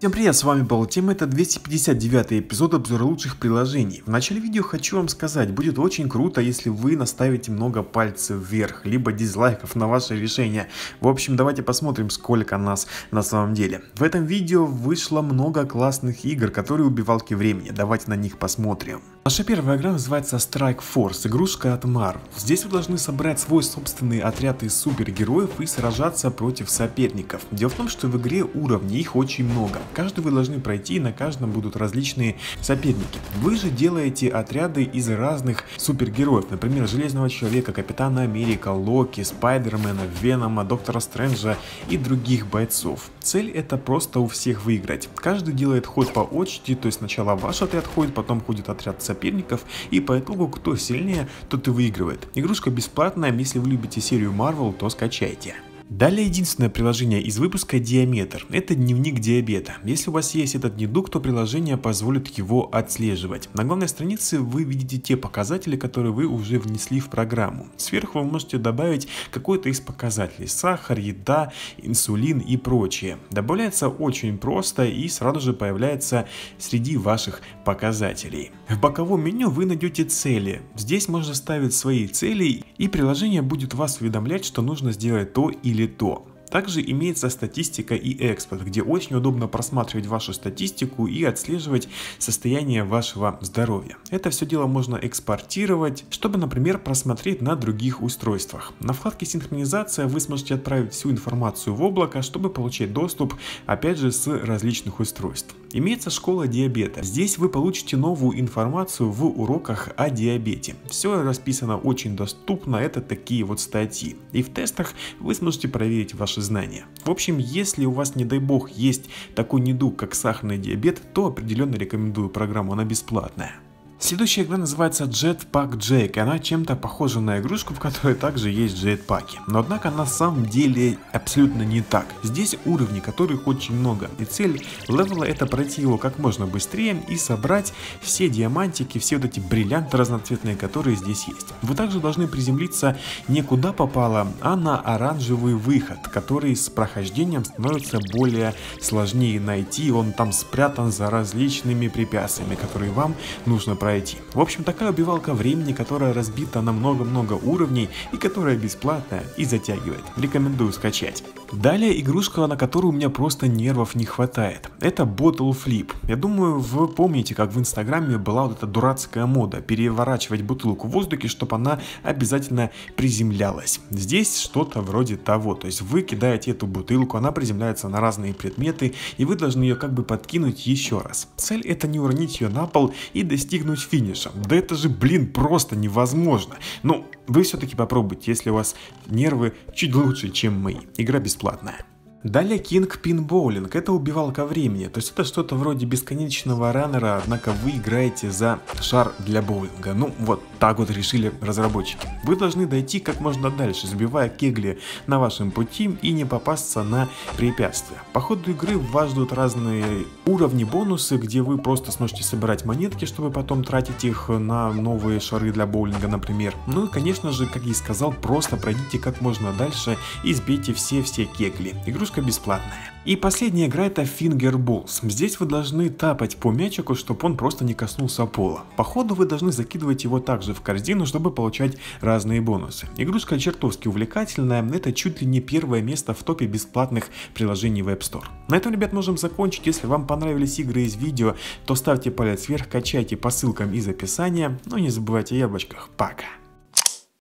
Всем привет, с вами был Тим, это 259 эпизод обзора лучших приложений. В начале видео хочу вам сказать, будет очень круто, если вы наставите много пальцев вверх, либо дизлайков на ваше решение. В общем, давайте посмотрим, сколько нас на самом деле. В этом видео вышло много классных игр, которые убивалки времени, давайте на них посмотрим. Наша первая игра называется Strike Force, игрушка от Marvel. Здесь вы должны собрать свой собственный отряд из супергероев и сражаться против соперников. Дело в том, что в игре уровней их очень много. Каждый вы должны пройти, и на каждом будут различные соперники. Вы же делаете отряды из разных супергероев, например, Железного Человека, Капитана Америка, Локи, Спайдермена, Венома, Доктора Стрэнджа и других бойцов. Цель это просто у всех выиграть. Каждый делает ход по очереди, то есть сначала ваш отряд ходит, потом ходит отряд соперников, и по итогу кто сильнее, тот и выигрывает. Игрушка бесплатная, если вы любите серию Marvel, то скачайте. Далее единственное приложение из выпуска Диаметр. Это дневник диабета. Если у вас есть этот недуг, то приложение позволит его отслеживать. На главной странице вы видите те показатели, которые вы уже внесли в программу. Сверху вы можете добавить какой-то из показателей. Сахар, еда, инсулин и прочее. Добавляется очень просто и сразу же появляется среди ваших показателей. В боковом меню вы найдете цели. Здесь можно ставить свои цели и приложение будет вас уведомлять, что нужно сделать то или или то. Также имеется статистика и экспорт, где очень удобно просматривать вашу статистику и отслеживать состояние вашего здоровья. Это все дело можно экспортировать, чтобы, например, просмотреть на других устройствах. На вкладке синхронизация вы сможете отправить всю информацию в облако, чтобы получать доступ, опять же, с различных устройств. Имеется школа диабета. Здесь вы получите новую информацию в уроках о диабете. Все расписано очень доступно, это такие вот статьи. И в тестах вы сможете проверить ваши знания. В общем, если у вас, не дай бог, есть такой недуг, как сахарный диабет, то определенно рекомендую программу, она бесплатная. Следующая игра называется Jetpack Jake, она чем-то похожа на игрушку, в которой также есть джетпаки. Но однако на самом деле абсолютно не так. Здесь уровни, которых очень много, и цель левела это пройти его как можно быстрее и собрать все диамантики, все вот эти бриллианты разноцветные, которые здесь есть. Вы также должны приземлиться не куда попало, а на оранжевый выход, который с прохождением становится более сложнее найти, он там спрятан за различными препятствиями, которые вам нужно пройти пройти. В общем, такая убивалка времени, которая разбита на много-много уровней и которая бесплатная и затягивает. Рекомендую скачать. Далее игрушка, на которую у меня просто нервов не хватает. Это Bottle Flip. Я думаю, вы помните, как в инстаграме была вот эта дурацкая мода переворачивать бутылку в воздухе, чтобы она обязательно приземлялась. Здесь что-то вроде того. То есть вы кидаете эту бутылку, она приземляется на разные предметы, и вы должны ее как бы подкинуть еще раз. Цель это не уронить ее на пол и достигнуть достигнуть финиша. Да это же, блин, просто невозможно. Но вы все-таки попробуйте, если у вас нервы чуть лучше, чем мои. Игра бесплатная. Далее King Pin Bowling, это убивалка времени, то есть это что-то вроде бесконечного раннера, однако вы играете за шар для боулинга. Ну вот так вот решили разработчики. Вы должны дойти как можно дальше, сбивая кегли на вашем пути и не попасться на препятствия. По ходу игры вас ждут разные уровни бонусы, где вы просто сможете собирать монетки, чтобы потом тратить их на новые шары для боулинга, например. Ну и конечно же, как я и сказал, просто пройдите как можно дальше и сбейте все-все кегли. Игрушка игрушка бесплатная. И последняя игра это Finger Balls. Здесь вы должны тапать по мячику, чтобы он просто не коснулся пола. По ходу вы должны закидывать его также в корзину, чтобы получать разные бонусы. Игрушка чертовски увлекательная, это чуть ли не первое место в топе бесплатных приложений в App Store. На этом, ребят, можем закончить. Если вам понравились игры из видео, то ставьте палец вверх, качайте по ссылкам из описания. Но не забывайте о яблочках. Пока!